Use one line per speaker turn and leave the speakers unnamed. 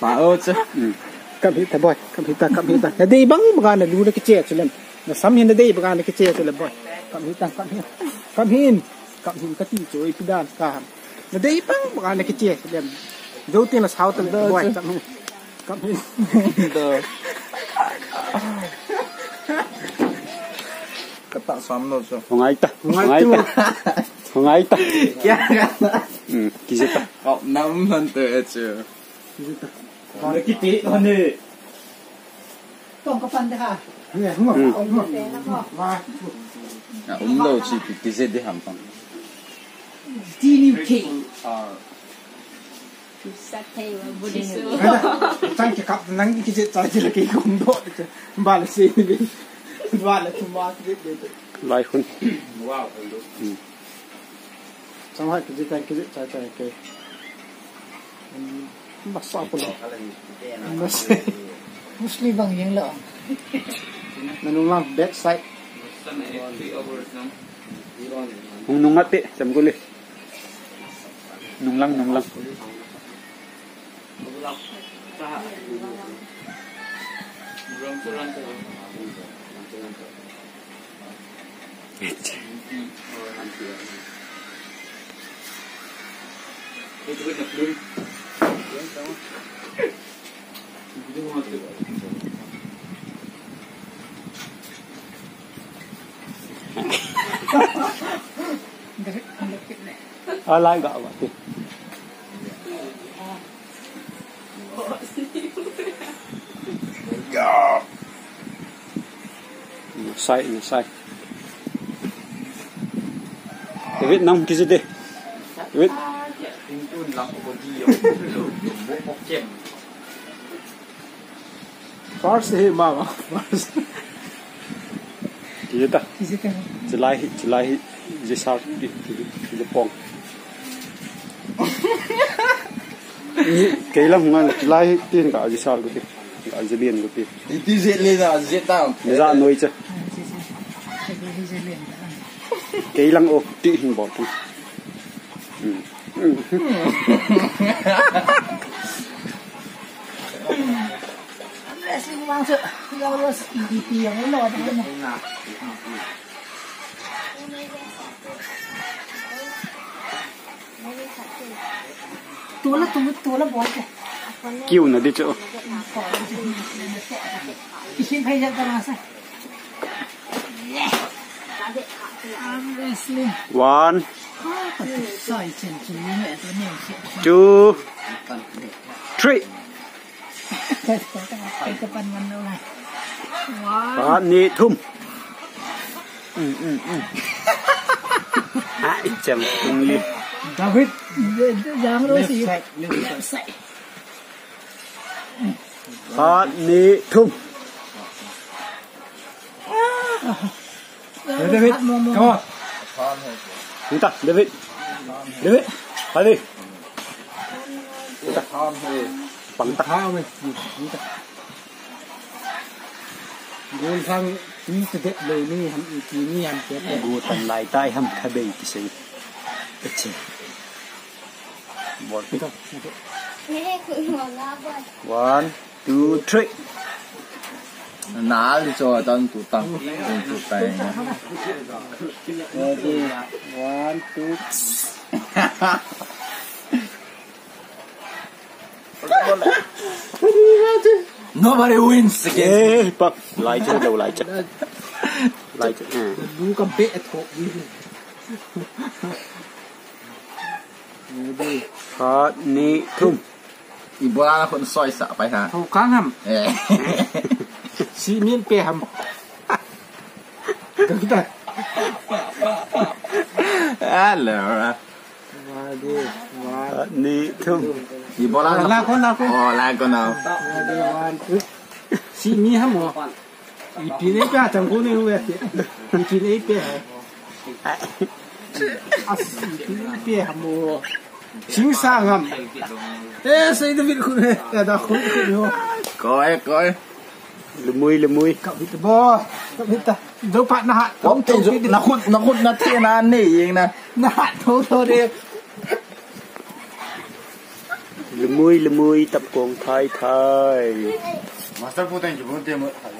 bà chứ.
Cầm hít ta boy cầm hít ta cầm hít ta đây băng bagan na lu cái chết cho lên na sam hin đây bagan cái chết cho lên boy cầm hít ta cầm hít cầm hít cầm hít cái tí chuối pi đan cam na đây băng bagan cái chết cho lên dấu tiền là sao tận boy cầm hít. Cầm
Được. Các bạn xóm đâu rồi
Hong ai ta Hong
ai
ta. Hong ai ta.
Dạ
Ừ Kisi ta
Cậu năm lần tự chứ
còn cái tí còn nàyต้องกระปันได้ค่ะเนี่ยหัวเอาหัวมา
À ống đầu chỉ bị cái gì đi hàm bằng
จีนิวคิง
À
Satay wa budisu.
Thank you, Captain. Nang ikisi sa sila kay Kundo. Bala si Bala tumat dito.
หลายคน
Wow
Sama kisi thank you sa sa kay. Basta ako lang. Mas
Muslim bang
nanong lang back side.
Hong nung ate Sam guli Nung lang nung lang ở lại gạo vậy Nó sai nó sai David nong kisi đi. David
First hey mama. First.
kisi ta
Kisi kan.
chỉ lại chỉ lại chỉ sao đi chỉ bong cái lắm ngon chỉ lại tiền cả chỉ sao cái gì cả chỉ liền cái gì
Đi giết lên rồi giết tao
người ra nuôi chứ
Saya boleh jalan.
cái lăng ô tị hình bỏ đi
Asli bang tu. Yang lo EDP yang lo dah mana. Tu lah tu tu lah buat ke.
kêu nó đi chỗ
Isin kaya jangan rasa. Asli.
one
Sai chen chen ni mẹ tu ni chen.
two three
Cái depan One. Two. Three.
và nị thum ừ ừ ừ ai chậm cùng đi
David.
Jangan đôi gì?
Left side. Left side.
Thum
Hey, David, come on.
Vita, David. David, allez. Vita.
Pantak. Vita. Gol sang ni sedek le ni ham iki ni ham ke.
Go tan lai tai ham khabe ki sei. Ache. Bol Vita. One, two, three.
哪里做当独当独当
呀？我的 one two，哈哈
，Nobody wins again.
Bắp like chỗ đầu like chỗ like chỗ.
Đủ cầm bể thuộc đi. Maybe. À.
Có ni thum.
Ibu anak
pun soy sak
payah. Kau kangen
xi miên
kèm cứng
thật. Hello
ờ, ni
thung gì bỏ la
la con la con?
Bỏ
la con nào? Xi miên hả? Mỏ ý kiến ấy cả chẳng có nên về. Ý kiến ấy hả. à xi miên về hả? Mỏ chính sang hầm ê xây đi việc
khu này. Là khu khu này
coi coi lumui lumui
cậu biết bo cậu biết ta đâu bạn nó hạn
không thể giúp nó hụt nó hụt nó thiên gì nè.
Nó hạn thôi đi.
Lumui lumui tập cuồng thay thay.
Mà sao cô tên
chỉ muốn tiêm mượn phải